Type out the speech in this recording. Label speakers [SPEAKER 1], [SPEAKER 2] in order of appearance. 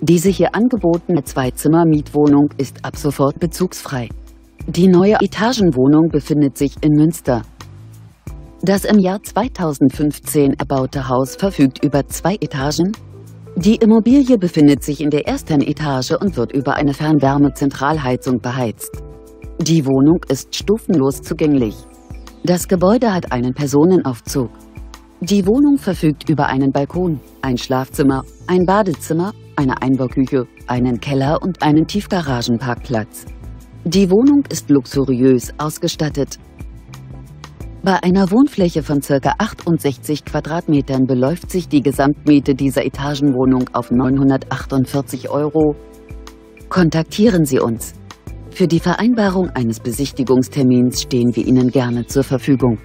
[SPEAKER 1] Diese hier angebotene Zwei-Zimmer-Mietwohnung ist ab sofort bezugsfrei. Die neue Etagenwohnung befindet sich in Münster. Das im Jahr 2015 erbaute Haus verfügt über zwei Etagen. Die Immobilie befindet sich in der ersten Etage und wird über eine Fernwärmezentralheizung beheizt. Die Wohnung ist stufenlos zugänglich. Das Gebäude hat einen Personenaufzug. Die Wohnung verfügt über einen Balkon, ein Schlafzimmer, ein Badezimmer, eine Einbauküche, einen Keller und einen Tiefgaragenparkplatz. Die Wohnung ist luxuriös ausgestattet. Bei einer Wohnfläche von ca. 68 Quadratmetern beläuft sich die Gesamtmiete dieser Etagenwohnung auf 948 Euro. Kontaktieren Sie uns. Für die Vereinbarung eines Besichtigungstermins stehen wir Ihnen gerne zur Verfügung.